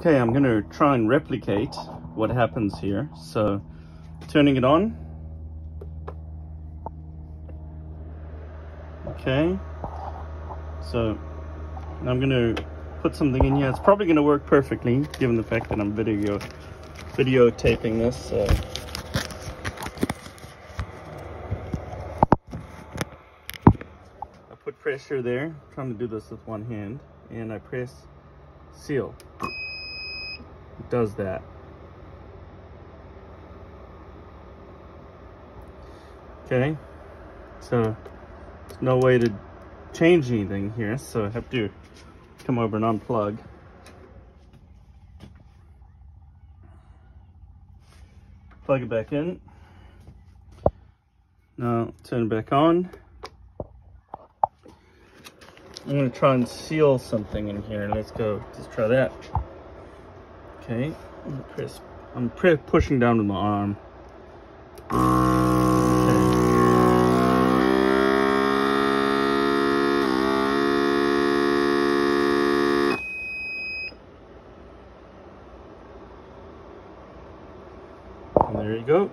Okay, I'm to try and replicate what happens here. So, turning it on. Okay. So, I'm to put something in here. It's probably to work perfectly, given the fact that I'm video videotaping this. So. I put pressure there. I'm trying to do this with one hand. And I press seal does that. Okay, so there's no way to change anything here, so I have to come over and unplug. Plug it back in. Now turn it back on. I'm gonna try and seal something in here. Let's go, let's try that. Okay, I'm, press, I'm pushing down with my arm. And there you go.